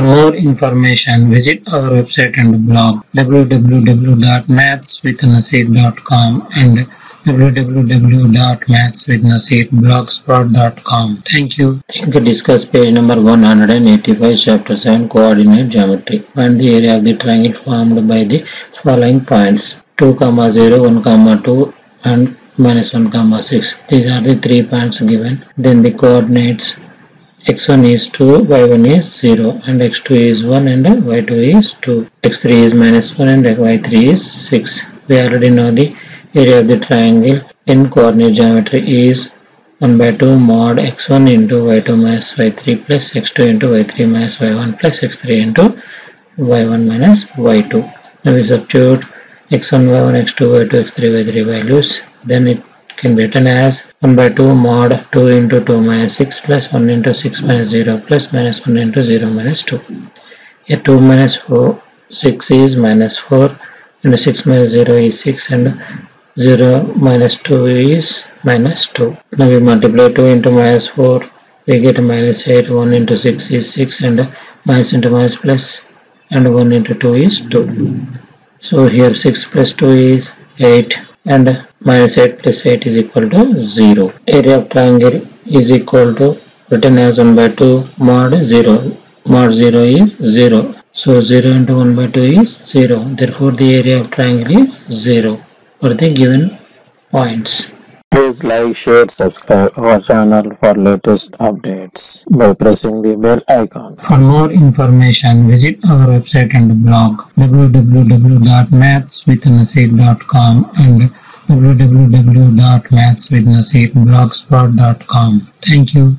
For more information, visit our website and blog www.mathswithnaseer.com and www.mathswithnaseerblogspot.com. Thank you. Think discuss page number 185 chapter 7 coordinate geometry. Find the area of the triangle formed by the following points 2 comma 0 1 comma 2 and minus 1 comma 6 these are the three points given then the coordinates x1 is 2 y1 is 0 and x2 is 1 and y2 is 2 x3 is minus 1 and y3 is 6 we already know the area of the triangle. In coordinate geometry is 1 by 2 mod x1 into y2 minus y3 plus x2 into y3 minus y1 plus x3 into y1 minus y2 now we substitute x1 y1 x2 y2 x3 y3 values. Then it can be written as 1 by 2 mod 2 into 2 minus 6 plus 1 into 6 minus 0 plus minus 1 into 0 minus 2 here 2 minus 4 6 is minus 4 and 6 minus 0 is 6 and 0 minus 2 is minus 2 now we multiply 2 into minus 4 we get minus 8 1 into 6 is 6 and minus into minus plus and 1 into 2 is 2 so here 6 plus 2 is 8 and minus 8 plus 8 is equal to 0. Area of triangle is equal to written as 1 by 2 mod 0. Mod 0 is 0. So 0 into 1 by 2 is 0. Therefore the area of triangle is 0 for the given points. Please like, share, subscribe our channel for latest updates by pressing the bell icon. For more information, visit our website and blog www.mathswithnaseer.com and www.mathswithnaseerblogspot.com. Thank you.